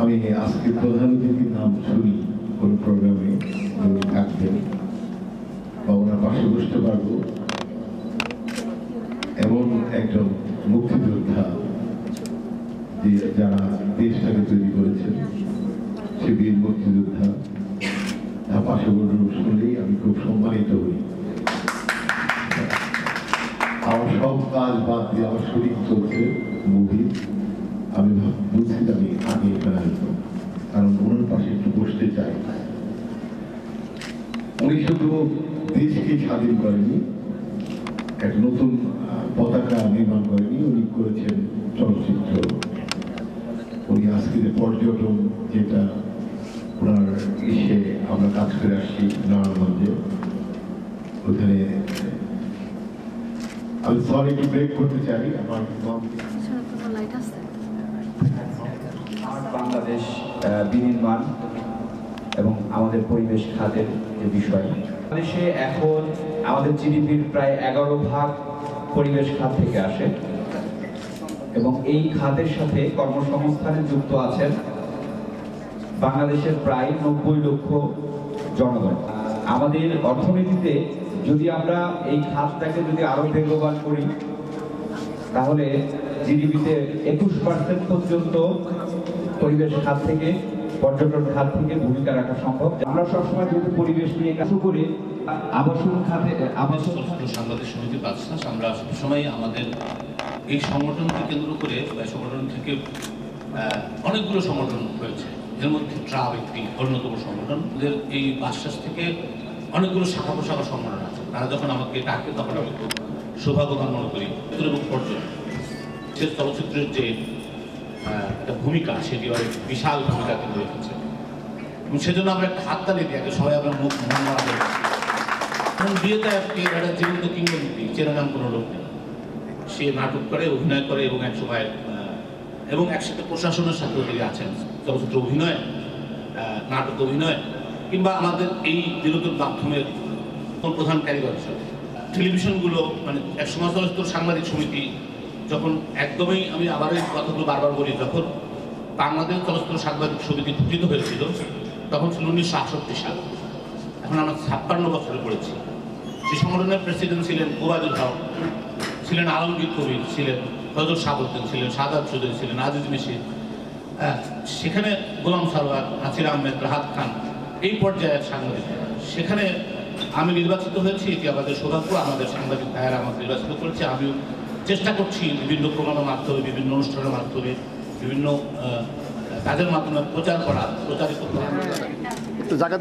আমি আজকে প্রধান অতিথির নাম শুনি কোন প্রোগ্রামে উনি থাকবেন। বা ওনার পাশে বসতে পারব। এমন একজন মুক্তিযোদ্ধা যারা দেশটাকে তৈরি করেছেন সে বীর মুক্তিযোদ্ধা বসে শুনলেই আমি খুব সম্মানিত হই। আমার সব কাজ বাদ দিয়ে আমার শরীর চলছে মুভি আমি বুঝছি আমি আগে এখানে কারণ ওনার পাশে একটু বসতে চাই। উনি শুধু দেশকে স্বাধীন করেনি এক নতুন পতাকা নির্মাণ করেনি উনি করেছেন চলচ্চিত্র উনি আজকে যে পর্যটন যেটা ওনার ইসে আমরা কাজ করে আসছি নারায়ণগঞ্জে ওখানে আমি সরি একটু ব্রেক করতে চাই। আমার বাংলাদেশ বিনির্মাণ এবং আমাদের পরিবেশ খাতের যে বিষয়। বাংলাদেশে এখন আমাদের জিডিপির প্রায় এগারো ভাগ পরিবেশ খাত থেকে আসে। এবং এই খাতের সাথে কর্মসংস্থানে যুক্ত আছেন বাংলাদেশের প্রায় নব্বই লক্ষ জনগণ। আমাদের অর্থনীতিতে যদি আমরা এই খাতটাকে যদি আরও বেগবান করি, তাহলে জিডিপিতে একুশ পার্সেন্ট পর্যন্ত পরিবেশ খাত থেকে, পর্যটন খাত থেকে ভূমিকা রাখা সম্ভব। আমরা সবসময় যদি পরিবেশ নিয়ে কাজ করি, আবাসন খাতে, আবাসন সাংবাদিক সমিতি বাদশাহ, আমরা সবসময় আমাদের এই সংগঠনকে কেন্দ্র করে সংগঠন থেকে অনেকগুলো সংগঠন রয়েছে। এর মধ্যে ট্রাব একটি অন্যতম সংগঠন। ওদের এই বাদশাস থেকে অনেকগুলো শাখা প্রশাখা সংগঠন আছে। তারা যখন আমাকে ডাকে, তখন আমি খুব সৌভাগ্যবান মনে করি এবং পর্যটন সে চলচ্চিত্রের যে একটা ভূমিকা, সেটি অনেক বিশাল ভূমিকা কিন্তু রেখেছে। এবং সেজন্য আমরা একটা হাততালি দিই আগে সবাই আমরা মুখ মন মারা এবং বিয়েতে আজকে একটা জীবন্ত কিংবদন্তি, চেনা নাম কোনো লোক নেই। সে নাটক করে, অভিনয় করে এবং এক সময় এবং একসাথে প্রশাসনের সাথে তিনি আছেন, চলচ্চিত্র অভিনয় নাটক অভিনয়, কিংবা আমাদের এই বিনোদন মাধ্যমের প্রধান হিসেবে। টেলিভিশনগুলো মানে এক সমাজ চলচ্চিত্র সাংবাদিক সমিতি, যখন একদমই আমি আবার এই কথাগুলো বারবার বলি, যখন বাংলাদেশ চলচ্চিত্র সাংবাদিক সমিতি গঠিত হয়েছিল, তখন ছিল উনিশশো আটষট্টি সাল। এখন আমরা ছাপ্পান্ন বছরে পড়েছি। যে সংগঠনের প্রেসিডেন্ট ছিলেন ওবায়দুল হক, ছিলেন আলমগীর কবির, ছিলেন ফজল সাবুদ্দিন ছিলেন সাদাত চৌধুরী ছিলেন আজিজ মিশির হ্যাঁ, সেখানে গোলাম সারোয়ার নাসির আহমেদ রাহাত খান এই পর্যায়ের সাংবাদিক। সেখানে আমি নির্বাচিত হয়েছি এটি আমাদের সৌভাগ্য আমাদের সাংবাদিক ভাইয়েরা আমাকে নির্বাচিত করেছে। আমিও চেষ্টা করছি বিভিন্ন প্রোগ্রামের মাধ্যমে বিভিন্ন অনুষ্ঠানের মাধ্যমে বিভিন্ন কাজের মাধ্যমে প্রচার করা প্রচারিত করা। জায়গা